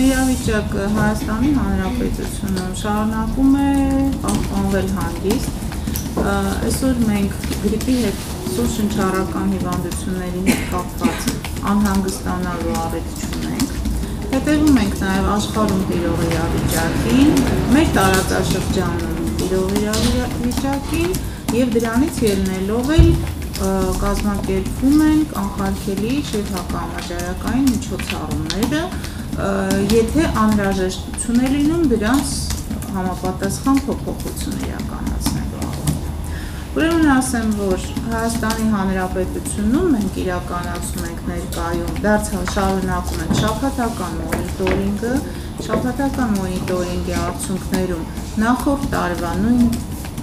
Իրավիճակը Հայաստանի Հանրապետությունում շարունակում է պահպանվել հանգիստ։ Այսօր մենք գրիպի հետ սուր շնչառական հիվանդությունների հետ կապված անհանգստանալու առիթ չունենք։ Հետևում ենք նաև աշխարհում տիրող իրավիճակին, մեր տարածաշրջանում տիրող իրավիճակին եւ դրանից ելնելով էլ կազմակերպվում են կանխարգելիչ եւ հակամաճարակային միջոցառումները, եթե անհրաժեշտություն է լինում դրանց համապատասխան փոփոխություն իրականացնելու Ուրեմն ասեմ, որ Հայաստանի Հանրապետությունում մենք իրականացում ենք ներկայում դարձյալ շարունակում ենք շաբաթական մոնիտորինգը, շաբաթական մոնիտորինգի արդյունքներում նախորդ տարվա նույն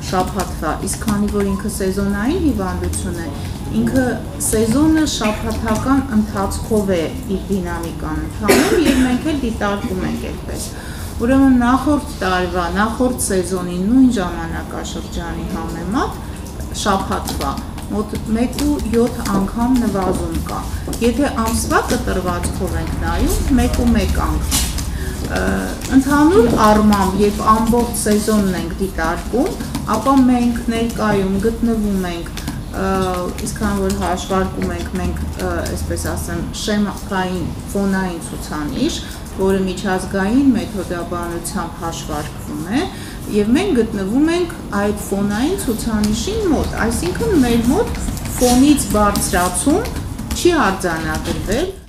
շաբաթվա, իսկ քանի որ ինքը սեզոնային հիվանդություն է, ինքը սեզոնը շաբաթական ընթացքով է իր դինամիկան ընթանում եւ մենք էլ դիտարկում ենք այդպես։ Ուրեմն նախորդ տարվա, նախորդ սեզոնի նույն ժամանակաշրջանի համեմատ շաբաթվա մոտ 1.7 անգամ նվազում կա։ Եթե ամսվա կտրվածքով ենք նայում, 1.1 անգամ ընդհանուր առմամբ, երբ ամբողջ սեզոնն ենք դիտարկում, ապա մենք ներկայում գտնվում ենք իսկան որ հաշվարկում ենք մենք այսպես ասեմ շեմային ֆոնային ցուցանիշ, որը միջազգային մեթոդաբանությամբ հաշվարկվում է, եւ մենք գտնվում ենք այդ ֆոնային ցուցանիշին մոտ, այսինքն մեր մոտ ֆոնից բարձրացում չի արձանագրվել